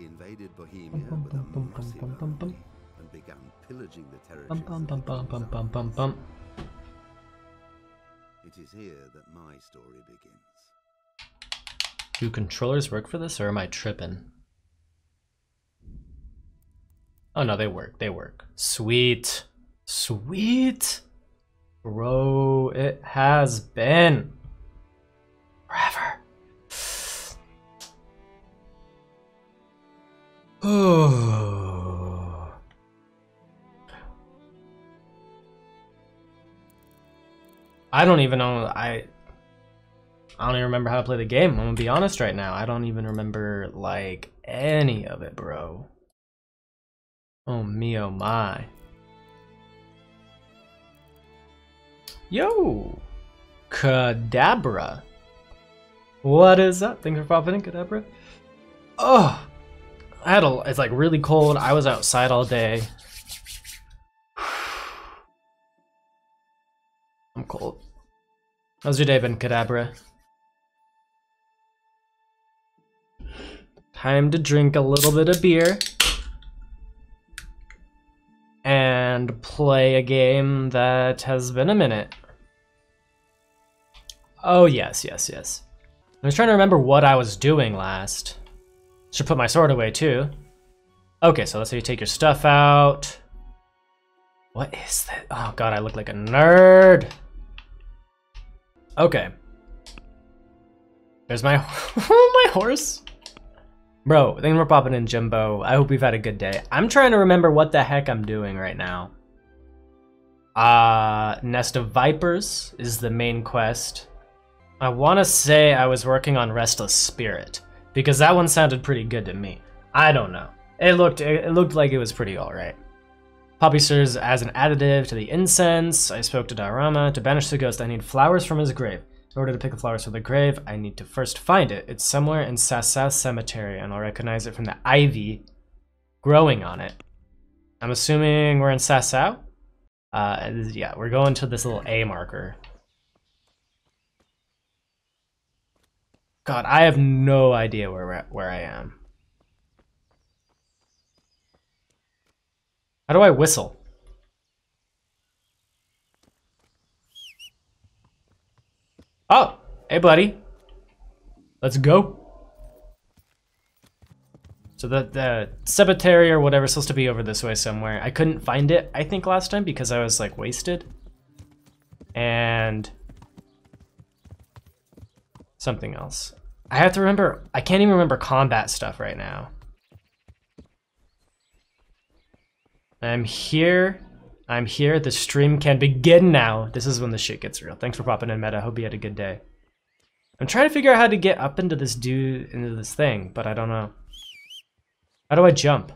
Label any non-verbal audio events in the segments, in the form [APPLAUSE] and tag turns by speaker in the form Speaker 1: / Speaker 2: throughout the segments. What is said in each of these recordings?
Speaker 1: He invaded Bohemia with a massive army and began pillaging the territories.
Speaker 2: bum, bum, bum, bum, bum, bum, bum.
Speaker 1: It is here that my story begins.
Speaker 2: Do controllers work for this, or am I tripping? Oh no, they work. They work. Sweet. Sweet. Bro, it has been forever. Oh. [SIGHS] I don't even know. I I don't even remember how to play the game. I'm gonna be honest right now. I don't even remember like any of it, bro. Oh me, oh my. Yo, Kadabra. What is up? Thanks for popping in, Kadabra. Oh, I had a. It's like really cold. I was outside all day. [SIGHS] I'm cold. How's your day been, Kadabra? Time to drink a little bit of beer and play a game that has been a minute. Oh, yes, yes, yes. I was trying to remember what I was doing last. Should put my sword away too. Okay, so let's say you take your stuff out. What is that? Oh god, I look like a nerd. Okay. There's my [LAUGHS] my horse. Bro, thanks for popping in, Jimbo. I hope you've had a good day. I'm trying to remember what the heck I'm doing right now. Uh, Nest of Vipers is the main quest. I want to say I was working on Restless Spirit because that one sounded pretty good to me. I don't know. It looked it looked like it was pretty alright. Poppy serves as an additive to the incense. I spoke to Drahomira. To banish the ghost, I need flowers from his grave. In order to pick the flowers from the grave, I need to first find it. It's somewhere in Sasau Cemetery, and I'll recognize it from the ivy growing on it. I'm assuming we're in Sasau? Uh, yeah, we're going to this little A marker. God, I have no idea where where I am. How do I whistle? Oh, hey buddy. Let's go. So the, the cemetery or whatever is supposed to be over this way somewhere. I couldn't find it, I think, last time because I was like wasted. And something else. I have to remember, I can't even remember combat stuff right now. I'm here. I'm here. The stream can begin now. This is when the shit gets real. Thanks for popping in, Meta. Hope you had a good day. I'm trying to figure out how to get up into this dude, into this thing, but I don't know. How do I jump?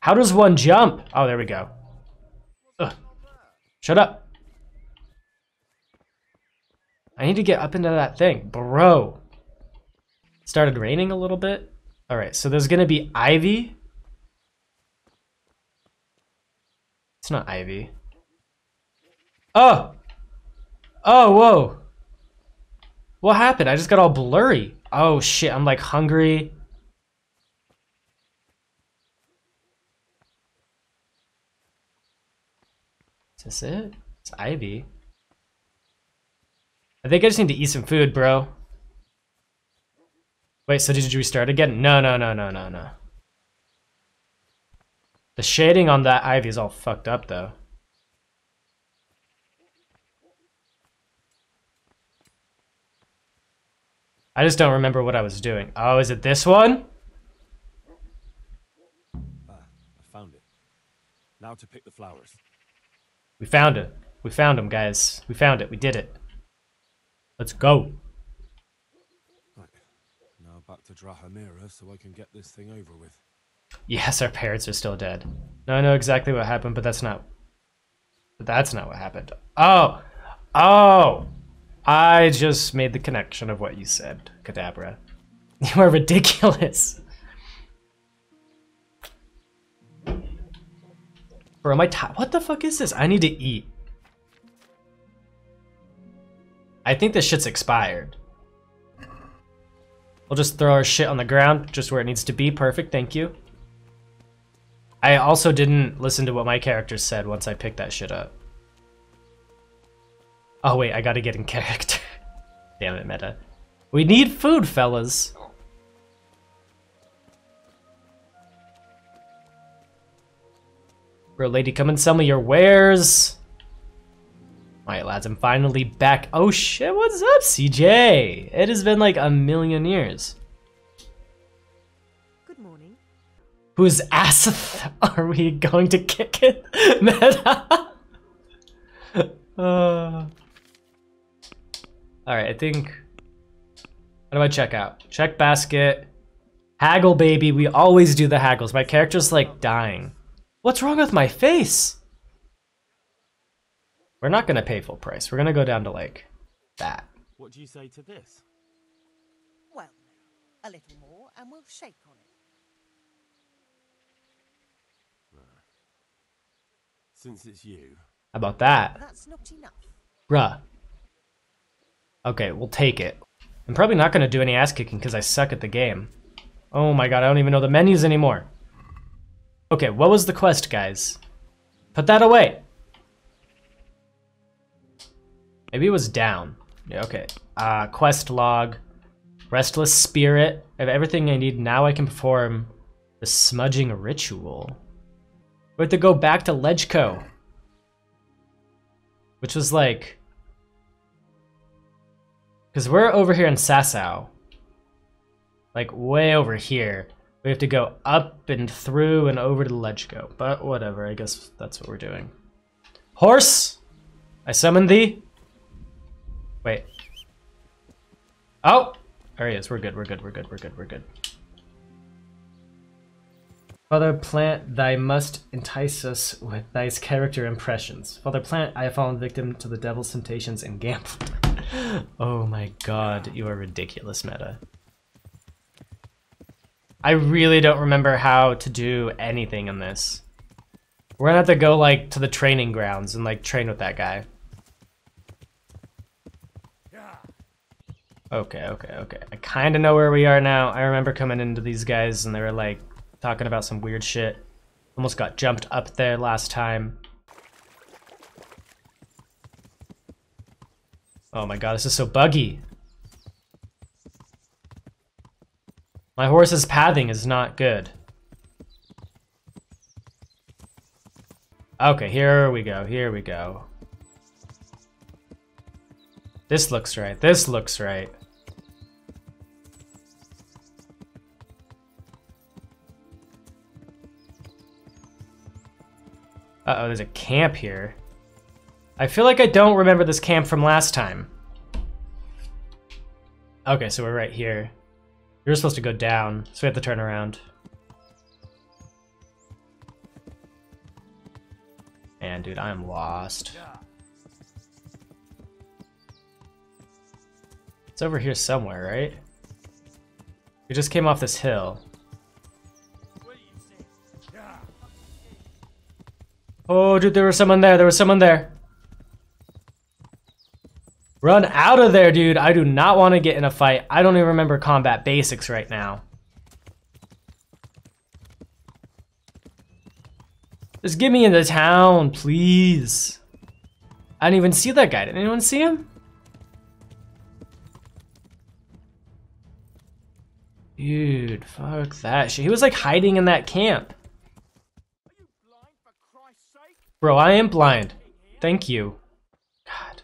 Speaker 2: How does one jump? Oh, there we go. Ugh. Shut up. I need to get up into that thing. Bro. Started raining a little bit. All right, so there's to be ivy. It's not ivy. Oh! Oh, whoa. What happened? I just got all blurry. Oh shit, I'm like hungry. Is this it? It's ivy. I think I just need to eat some food, bro. Wait, so did you restart again? No, no, no, no, no, no. The shading on that ivy is all fucked up, though. I just don't remember what I was doing. Oh, is it this one?
Speaker 3: Ah, I found it. Now to pick the flowers.
Speaker 2: We found it. We found them, guys. We found it. We did it. Let's go.
Speaker 3: Right. Now back to Drahomira so I can get this thing over with.
Speaker 2: Yes, our parents are still dead. No, I know exactly what happened, but that's not. But that's not what happened. Oh, oh! I just made the connection of what you said, Kadabra. [LAUGHS] You are ridiculous. Bro, am I ti- What the fuck is this? I need to eat. I think this shit's expired. We'll just throw our shit on the ground, just where it needs to be. Perfect, thank you. I also didn't listen to what my character said once I picked that shit up. Oh wait, I gotta get in [LAUGHS] character. Damn it, meta. We need food, fellas. Bro, lady, come and sell me your wares. Alright, lads, I'm finally back. Oh shit, what's up, CJ? It has been like a million years.
Speaker 4: Good morning.
Speaker 2: Whose ass [LAUGHS] are we going to kick it? [LAUGHS] Meta. [LAUGHS] uh... Alright, I think... What do I check out? Check basket. Haggle, baby. We always do the haggles. My character's like dying. What's wrong with my face? We're not gonna pay full price. We're gonna go down to like that.
Speaker 3: What do you say to this?
Speaker 4: Well, a little more and we'll shake on it.
Speaker 3: Since it's you,
Speaker 2: How about that?
Speaker 4: That's not enough.
Speaker 2: Bruh. Okay, we'll take it. I'm probably not gonna do any ass kicking because I suck at the game. Oh my god, I don't even know the menus anymore. Okay, what was the quest, guys? Put that away. Maybe it was down. Yeah, okay. Uh, quest log. Restless spirit. I have everything I need. Now I can perform the smudging ritual. We have to go back to Ledetchko. Which was like... Because we're over here in Sasau. Like, way over here. We have to go up and through and over to Ledetchko. But whatever, I guess that's what we're doing. Horse! I summon thee. Wait. Oh! There he is. We're good, we're good, we're good, we're good, we're good. Father Plant, thy must entice us with thy character impressions. Father Plant, I have fallen victim to the devil's temptations and gambling. [LAUGHS] oh my god, you are ridiculous, meta. I really don't remember how to do anything in this. We're gonna have to go, like, to the training grounds and, like, train with that guy. Okay, okay, okay. I kind of know where we are now. I remember coming into these guys and they were, like, talking about some weird shit. Almost got jumped up there last time. Oh my god, this is so buggy. My horse's pathing is not good. Okay, here we go, here we go. This looks right, this looks right. Uh-oh, there's a camp here. I feel like I don't remember this camp from last time. Okay, so we're right here. You're supposed to go down, so we have to turn around. Man, dude, I'm lost. It's over here somewhere, right? We just came off this hill. Oh, dude, there was someone there. There was someone there. Run out of there, dude. I do not want to get in a fight. I don't even remember combat basics right now. Just get me into town, please. I didn't even see that guy. Did anyone see him? Dude, fuck that shit. He was like hiding in that camp. Bro, I am blind. Thank you. God.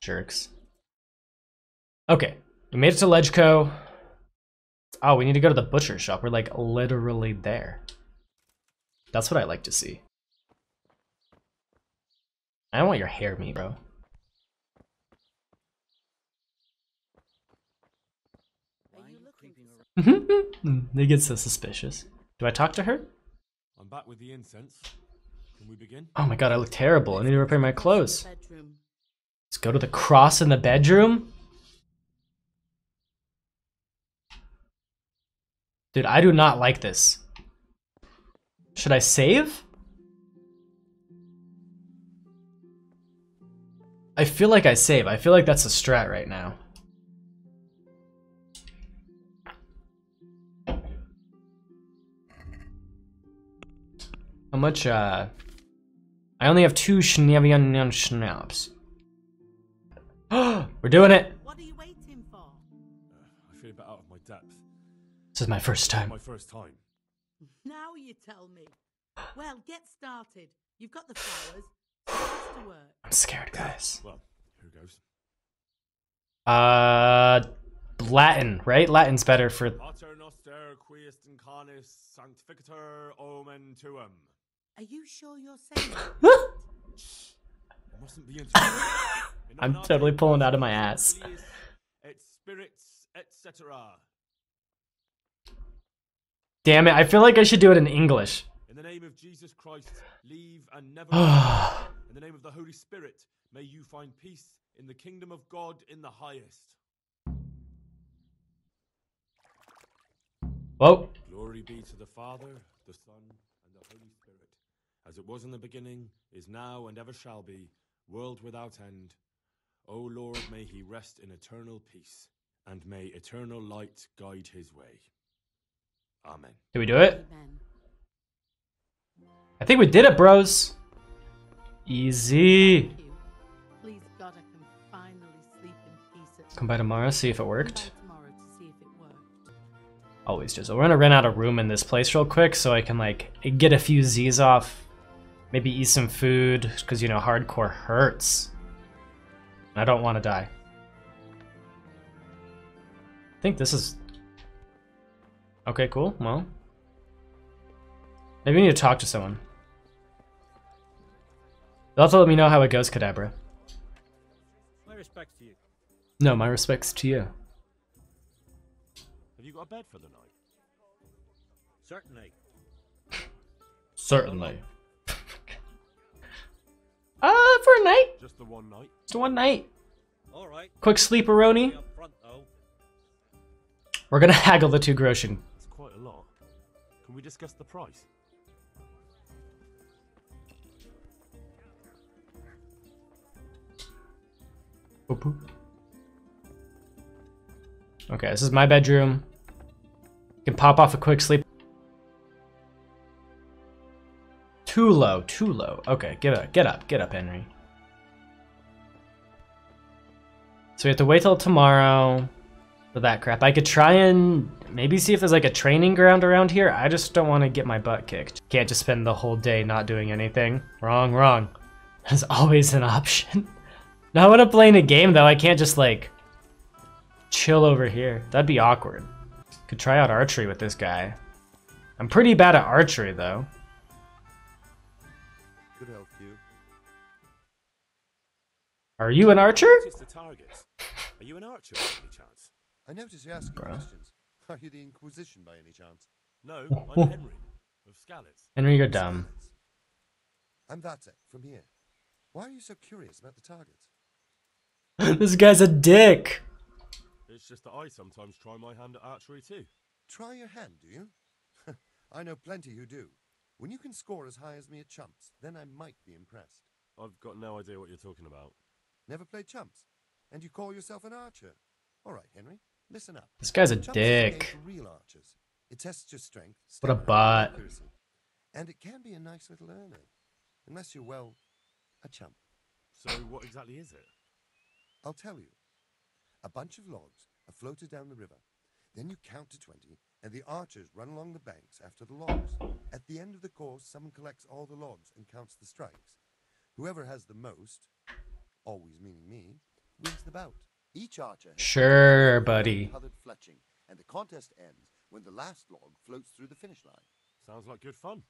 Speaker 2: Jerks. Okay, we made it to Ledetchko. Oh, we need to go to the butcher shop. We're like literally there. That's what I like to see. I want your hair, me, bro. Mm-hmm. [LAUGHS] they get so suspicious. Do I talk to her?
Speaker 3: I'm back with the incense.
Speaker 2: Oh my god, I look terrible. I need to repair my clothes. Let's go to the cross in the bedroom? Dude, I do not like this. Should I save? I feel like I save. I feel like that's a strat right now. How much, uh... I only have two Schnavian schnapps. [GASPS] We're doing it!
Speaker 5: What are you waiting for?
Speaker 3: Uh, I feel a bit out of my depth.
Speaker 2: This is my first time.
Speaker 3: My first time.
Speaker 5: Now you tell me. Well, get started. You've got the flowers. To work.
Speaker 2: I'm scared, guys.
Speaker 3: Well, here goes.
Speaker 2: Uh... Latin, right? Latin's better for...
Speaker 3: Pater noster quies incarnis sanctificator omen tuum.
Speaker 5: Are you sure you're saying that?
Speaker 3: You mustn't be [LAUGHS] into
Speaker 2: I'm totally pulling out of my ass.
Speaker 3: Et spirits, etc.
Speaker 2: Damn it, I feel like I should do it in English.
Speaker 3: In the name of Jesus Christ, leave and never. [SIGHS] In the name of the Holy Spirit, may you find peace in the kingdom of God in the highest. Whoa. Glory be to the Father, the Son, and the Holy Spirit, as it was in the beginning, is now, and ever shall be, world without end. O Lord, may he rest in eternal peace, and may eternal light guide his way. Amen.
Speaker 2: Did we do it?
Speaker 5: Amen.
Speaker 2: I think we did it, bros. Easy.
Speaker 5: Please God, I can finally sleep in peace
Speaker 2: Come by tomorrow, see if it worked.
Speaker 5: by tomorrow to see if it worked.
Speaker 2: Always does. We're gonna rent out a room in this place real quick so I can like get a few Z's off. Maybe eat some food, because you know, hardcore hurts. And I don't want to die. I think this is... Okay, cool. Well. Maybe we need to talk to someone. You'll have to let me know how it goes, Kadabra.
Speaker 6: My respects to you.
Speaker 2: No, my respects to you.
Speaker 3: Have you got a bed for the night?
Speaker 6: Certainly.
Speaker 2: Certainly. Uh, for a night.
Speaker 3: Just the one night?
Speaker 2: Just one night.
Speaker 6: All right.
Speaker 2: Quick sleeperoni.
Speaker 6: Be up front.
Speaker 2: We're gonna haggle the two groschen.
Speaker 3: It's quite a lot. Can we discuss the price?
Speaker 2: Boop, boop. Okay, this is my bedroom. You can pop off a quick sleep. Too low, too low. Okay, get up, get up, get up, Henry. So we have to wait till tomorrow for that crap. I could try and maybe see if there's like a training ground around here. I just don't want to get my butt kicked. Can't just spend the whole day not doing anything. Wrong, wrong. [LAUGHS] There's always an option. [LAUGHS] Now want to play in a game though. I can't just like chill over here. That'd be awkward. Could try out archery with this guy. I'm pretty bad at archery though.
Speaker 1: Could help you.
Speaker 2: Are you an archer?
Speaker 3: Notice the targets. Are you an archer by any chance?
Speaker 1: I notice you asking
Speaker 2: Bruh.
Speaker 1: questions. [LAUGHS] Are you the Inquisition by any chance?
Speaker 3: No, I'm [LAUGHS] Henry of Skalitz.
Speaker 2: Henry, you're dumb.
Speaker 1: Silence. I'm Vatsek from here. Why are you so curious about the target? [LAUGHS]
Speaker 2: this guy's a dick.
Speaker 3: It's just that I sometimes try my hand at archery too.
Speaker 1: Try your hand, do you? I know plenty who do. When you can score as high as me at chumps, then I might be impressed.
Speaker 3: I've got no idea what you're talking about.
Speaker 1: Never played chumps? And you call yourself an archer? All right, Henry, listen up.
Speaker 2: This guy's a
Speaker 1: Chumps is a
Speaker 2: dick.
Speaker 1: for real archers. It tests your strength.
Speaker 2: What a
Speaker 1: stamina, and
Speaker 2: bot.
Speaker 1: And it can be a nice little earner. Unless you're, well, a chump.
Speaker 3: So what exactly is it?
Speaker 1: I'll tell you. A bunch of logs are floated down the river. Then you count to 20, and the archers run along the banks after the logs. At the end of the course, someone collects all the logs and counts the strikes. Whoever has the most, always meaning me, wins the bout. Each archer
Speaker 2: Sure, buddy.
Speaker 1: colored fletching, and the contest ends when the last log floats through the finish line.
Speaker 3: Sounds like good fun.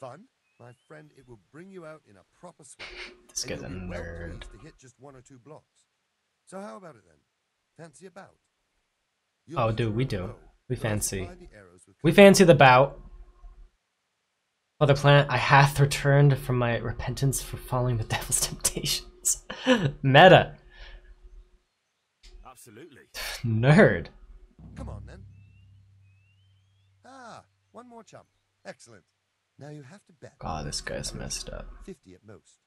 Speaker 1: Fun, my friend, it will bring you out in a proper sweat.
Speaker 2: This
Speaker 1: and
Speaker 2: guy's a
Speaker 1: you'll well
Speaker 2: nerd.
Speaker 1: to hit just one or two blocks. So how about it then? Fancy a bout?
Speaker 2: Oh, dude, we do. We fancy.
Speaker 1: supply the arrows with
Speaker 2: We fancy the bout. Other planet, I hath returned from my repentance for following the [LAUGHS] devil's temptations. [LAUGHS] Meta.
Speaker 3: Absolutely. [SIGHS]
Speaker 2: Nerd.
Speaker 1: Come on then. Ah, one more chump. Excellent. Now you have to bet.
Speaker 2: God, this guy's messed up.
Speaker 1: 50 at most.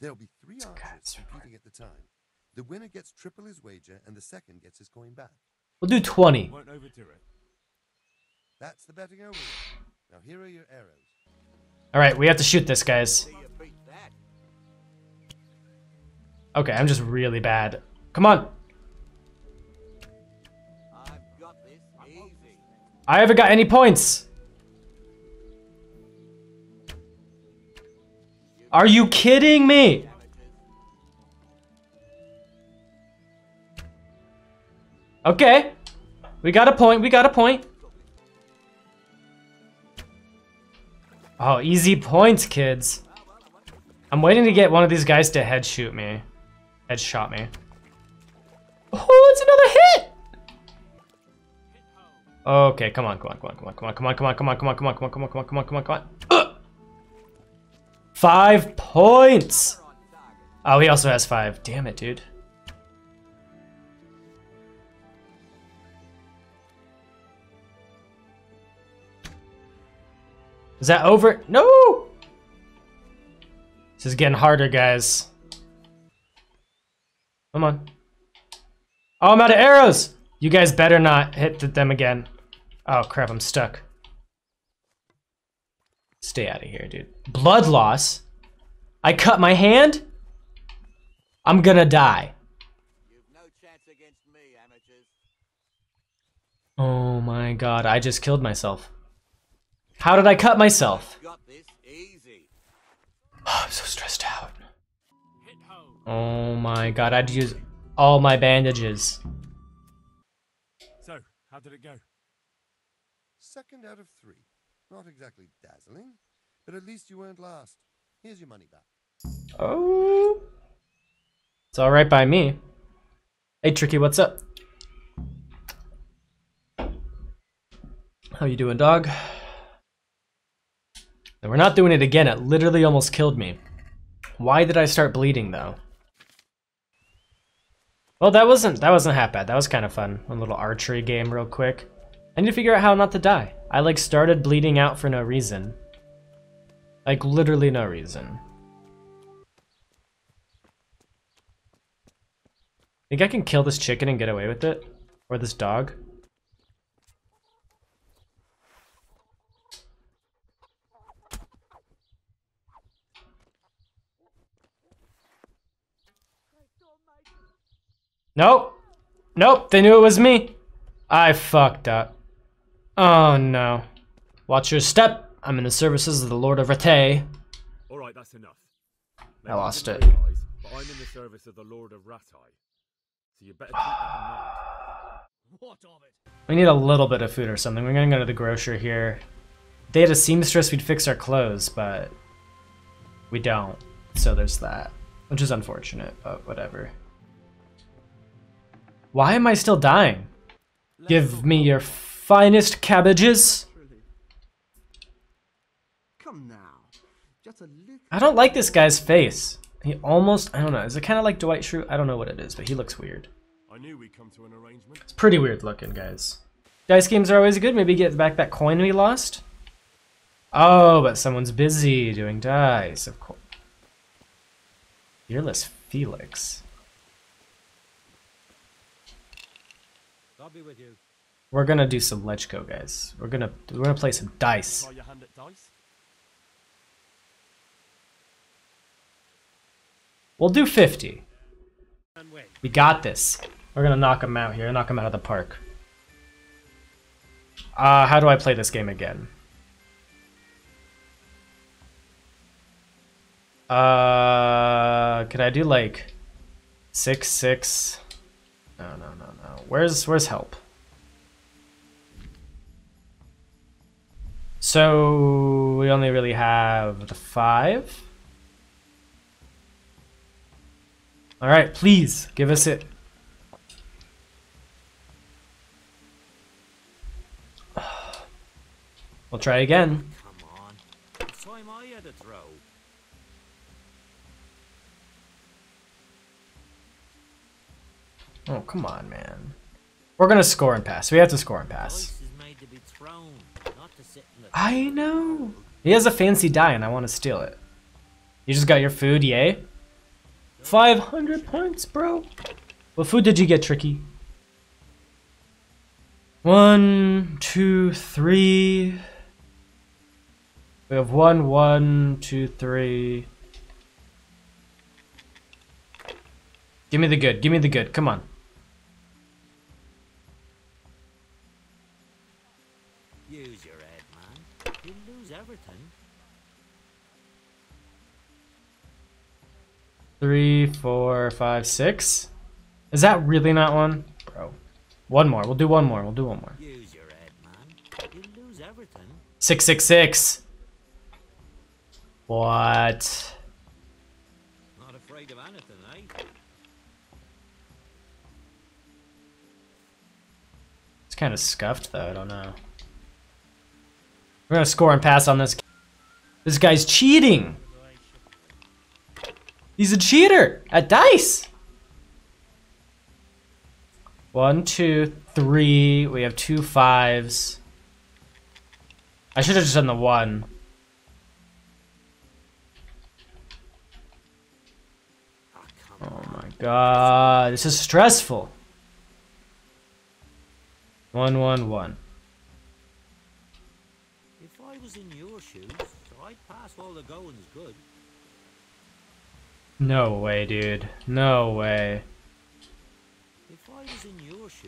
Speaker 1: There'll be three archers competing at the time. The winner gets triple his wager, and the second gets his coin back.
Speaker 2: We'll do 20.
Speaker 1: All
Speaker 2: right, we have to shoot this, guys. Okay, I'm just really bad. Come on. I haven't got any points. Are you kidding me? Okay. We got a point. We got a point. Oh, easy points, kids. I'm waiting to get one of these guys to head shoot me. Head shot me. Oh, it's another hit! Okay, come on, come on, come on, come on, come on, come on, come on, come on, come on, come on, come on, come on, come on, come on, come on, come on. Five points! Oh, he also has five. Damn it, dude. Is that over? No! This is getting harder, guys. Come on. Oh, I'm out of arrows! You guys better not hit them again. Oh crap, I'm stuck. Stay out of here, dude. Blood loss? I cut my hand? I'm gonna die.
Speaker 7: No me.
Speaker 2: Oh my god, I just killed myself. How did I cut myself?
Speaker 7: Got this easy.
Speaker 2: Oh, [SIGHS] I'm so stressed out. Oh my god, I had to use all my bandages.
Speaker 3: So, how did it go?
Speaker 1: Second out of three. Not exactly dazzling, but at least you weren't last. Here's your money back.
Speaker 2: Oh. It's alright by me. Hey Tricky, what's up? How you doing, dog? We're not doing it again. It literally almost killed me. Why did I start bleeding though? Well, that wasn't that wasn't half bad. That was kind of fun. One little archery game, real quick. I need to figure out how not to die. I like started bleeding out for no reason. Like literally no reason. Think I can kill this chicken and get away with it? Or this dog? Nope. Nope, they knew it was me. I fucked up. Oh no. Watch your step. I'm in the services of the Lord of Rattay.
Speaker 3: Alright, that's enough.
Speaker 2: I lost it.
Speaker 3: realise, but I'm in the service of the Lord of Rattay. So you better keep that in mind.
Speaker 6: What of it?
Speaker 2: We need a little bit of food or something. We're gonna go to the grocer here. If they had a seamstress, we'd fix our clothes, but we don't. So there's that. Which is unfortunate, but whatever. Why am I still dying? Give me your finest cabbages.
Speaker 8: Come now. Just a little.
Speaker 2: I don't like this guy's face. He almost, I don't know, is it kind of like Dwight Schrute? I don't know what it is, but he looks weird.
Speaker 3: I knew we'd come to an arrangement.
Speaker 2: It's pretty weird looking, guys. Dice games are always good. Maybe get back that coin we lost. Oh, but someone's busy doing dice, of course. Fearless Felix.
Speaker 6: I'll be with you.
Speaker 2: We're gonna do some Lechko, guys. We're gonna we're gonna play some dice.
Speaker 3: Try your hand at dice.
Speaker 2: We'll do 50. We got this. We're gonna knock him out here. Knock him out of the park. Uh, how do I play this game again? Uh, could I do like six six? No, no, no, no. Where's where's help? So we only really have the five. All right, please give us it. [SIGHS] We'll try again.
Speaker 6: Come on. It's time I had a throw.
Speaker 2: Oh, come on, man. We're gonna score and pass. We have to score and pass.
Speaker 6: To to
Speaker 2: I know. He has a fancy die and I want to steal it. You just got your food, yay? 500 points, bro. What food did you get, Tricky? One, two, three. We have one, one, two, three. Give me the good. Give me the good. Come on. Three, four, five, six. Is that really not one? Bro. One more. We'll do one more. We'll do one more.
Speaker 6: Use your head, man. You'll lose everything.
Speaker 2: Six, six, six. What?
Speaker 6: Not afraid of anything, eh?
Speaker 2: It's kind of scuffed though. I don't know. We're gonna score and pass on this. This guy's cheating. He's a cheater at dice. One, two, three. We have two fives. I should have just done the one. Oh my god, this is stressful. One, one, one.
Speaker 6: If I was in your shoes, I'd pass all the goings good.
Speaker 2: No way, dude. No way.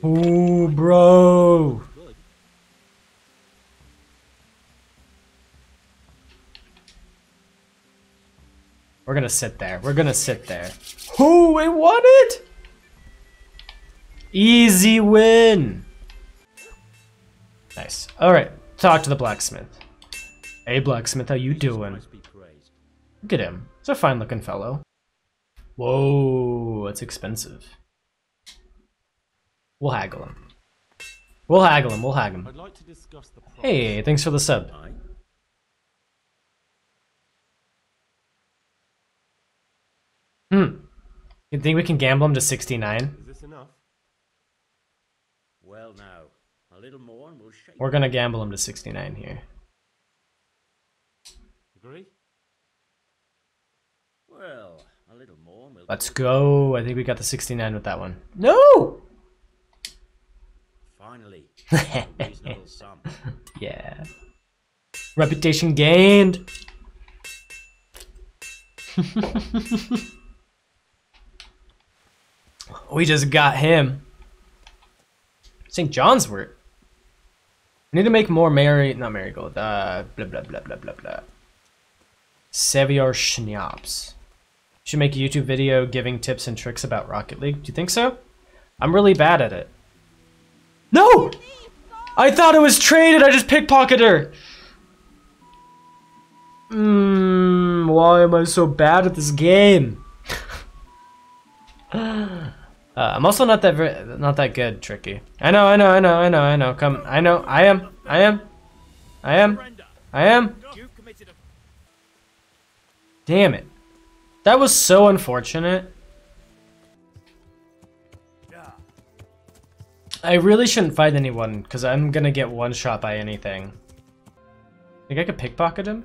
Speaker 2: Ooh, bro. We're gonna sit there. We're gonna sit there. Who we won it? Easy win. Nice. All right. Talk to the blacksmith. Hey, blacksmith, how you doing? Look at him. He's a fine-looking fellow. Whoa, that's expensive. We'll haggle him. We'll haggle him. We'll haggle him.
Speaker 3: Like to discuss the.
Speaker 2: Hey, thanks for the sub. Hmm. You think we can gamble him to 69?
Speaker 3: Is this enough?
Speaker 6: Well, now, a little more and we'll shake.
Speaker 2: We're gonna gamble him to 69 here.
Speaker 3: Agree?
Speaker 6: Well, a little more and we'll.
Speaker 2: Let's
Speaker 6: go.
Speaker 2: go. I think we got the 69 with that one. No!
Speaker 6: Finally, [LAUGHS] reasonable sum.
Speaker 2: Yeah. Reputation gained. [LAUGHS] we just got him. St. John's wort. We need to make more Mary, not marigold. Uh, blah blah blah blah blah blah. Saviour Schnapps. Should make a YouTube video giving tips and tricks about Rocket League. Do you think so? I'm really bad at it. No! I thought it was traded. I just pickpocketed her. Mmm. Why am I so bad at this game? [LAUGHS] uh, I'm also not that not that good, tricky. I know, I know, I know, I know, I know. Come, I know, I am, I am, I am, I am. Damn it. That was so unfortunate. I really shouldn't fight anyone, because I'm gonna get one shot by anything. Think I could pickpocket him?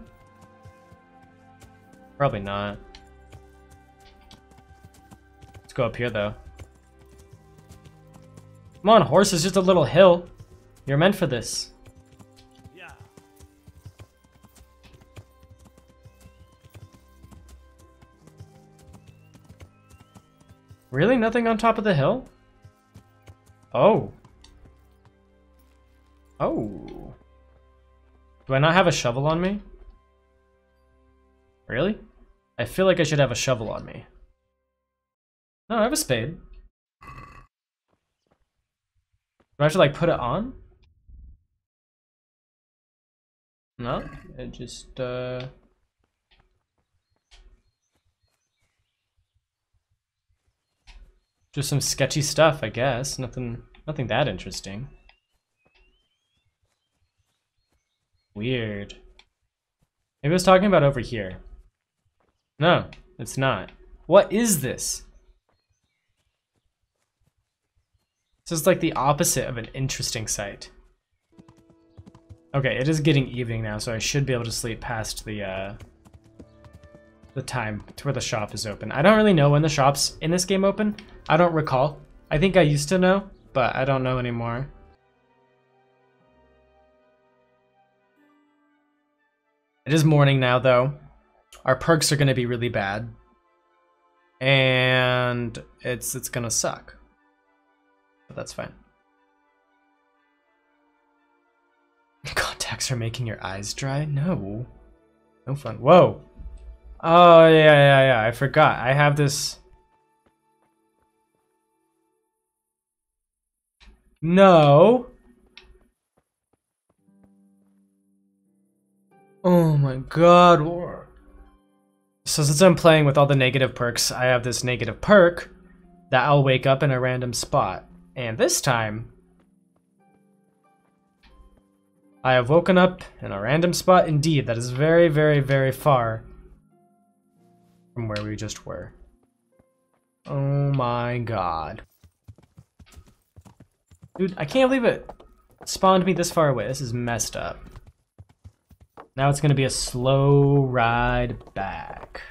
Speaker 2: Probably not. Let's go up here, though. Come on, horse, is just a little hill. You're meant for this. Really? Nothing on top of the hill? Oh. Oh. Do I not have a shovel on me? Really? I feel like I should have a shovel on me. No, I have a spade. Do I have to like put it on? No, it just uh Just some sketchy stuff, I guess. Nothing nothing that interesting. Weird. Maybe I was talking about over here. No, it's not. What is this? This is like the opposite of an interesting sight. Okay, it is getting evening now, so I should be able to sleep past the uh the time to where the shop is open. I don't really know when the shops in this game open. I don't recall. I think I used to know, but I don't know anymore. It is morning now, though. Our perks are going to be really bad. And it's it's going to suck. But that's fine. [LAUGHS] Contacts are making your eyes dry? No. No fun. Whoa. Oh, yeah, yeah, yeah. I forgot. I have this... No. Oh my god. So since I'm playing with all the negative perks, I have this negative perk that I'll wake up in a random spot. And this time, I have woken up in a random spot indeed that is very, very, very far from where we just were. Oh my god. Dude, I can't believe it spawned me this far away. This is messed up. Now it's gonna be a slow ride back.